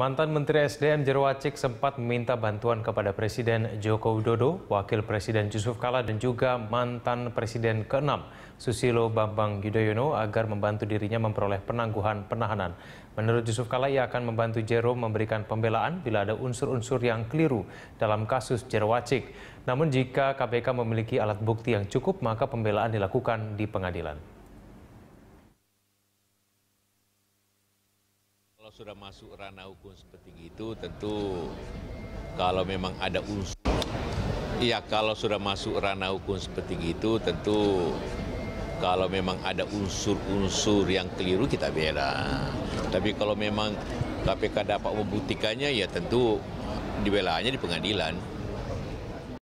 Mantan Menteri SDM Jerwacik sempat meminta bantuan kepada Presiden Joko Widodo, Wakil Presiden Yusuf Kala dan juga mantan Presiden ke-6 Susilo Bambang Yudhoyono agar membantu dirinya memperoleh penangguhan penahanan. Menurut Yusuf Kala, ia akan membantu Jero memberikan pembelaan bila ada unsur-unsur yang keliru dalam kasus Jerwacik. Namun jika KPK memiliki alat bukti yang cukup, maka pembelaan dilakukan di pengadilan. Kalau sudah masuk ranah hukum seperti itu tentu kalau memang ada unsur ya kalau sudah masuk ranah hukum seperti itu tentu kalau memang ada unsur-unsur yang keliru kita bela. Tapi kalau memang KPK dapat membuktikannya ya tentu dibelanya di pengadilan.